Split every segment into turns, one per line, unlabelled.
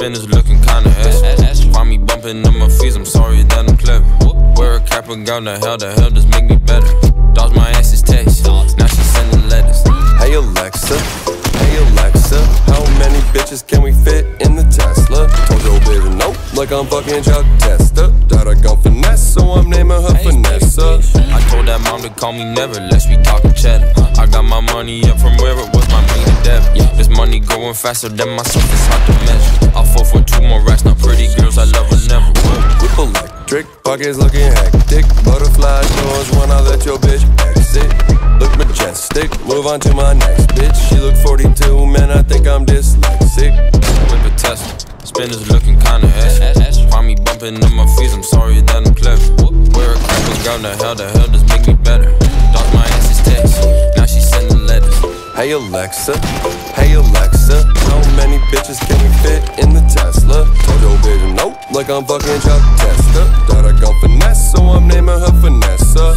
Spinners looking kinda ass. Find me bumping on my fees, I'm sorry that I'm clever. Wear a cap and gown, the hell, the hell does make me better. Dodge my ass's text, now she sending letters.
Hey Alexa, hey Alexa, how many bitches can we fit in the Tesla? Told your bitch nope, like I'm fucking Chuck Testa. That I gon' finesse, so I'm naming her Vanessa.
I told that mom to call me never, lest we talkin' cheddar. I got my money up from where it was money going faster than myself, it's hard to measure. I fall for two more racks, now pretty girls, I love her never.
Whip electric, pockets looking hectic. Butterfly doors when I let your bitch exit. Look majestic, move on to my next bitch. She look 42, man, I think I'm dyslexic.
Whip a Tesla, spinners looking kinda ass. Find me bumping on my fees, I'm sorry that I'm clever. Wear a and gown, the hell, the hell does make me better. Dodge my ass's text, now she sending letters.
Hey Alexa, hey Alexa, like I'm fucking Chuck Testa. That I gon' finesse, so I'm naming her Vanessa.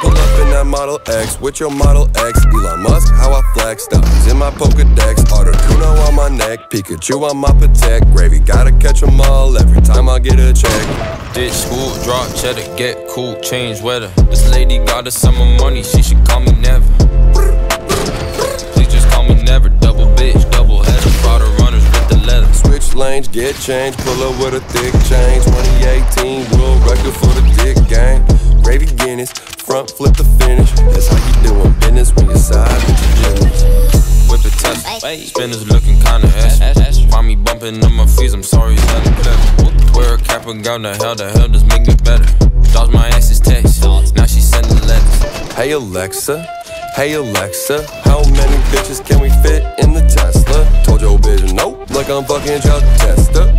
Pull, up in that Model X with your Model X. Elon Musk, how I flex. Diamonds in my Pokedex. Articuno on my neck. Pikachu on my Patek. Gravy, gotta catch 'em all every time I get a check.
Ditch school, drop cheddar, get cool, change weather. This lady got us some money, she should call me never.
Lanes, get change, pull up with a thick change. 2018 world record for the dick gang. Gravy Guinness, front flip the finish. That's how you doing business when you side with your business.
Whip a Tesla. Spinners looking kinda ass. Find me bumping on my fees, I'm sorry that I'm clever. Wear a cap and gown, the hell, the hell does make me better. Dodge my ass's text, now she sending letters.
Hey Alexa, hey Alexa, how many bitches can we fit in the Tesla? Told your bitch like I'm fucking Chuck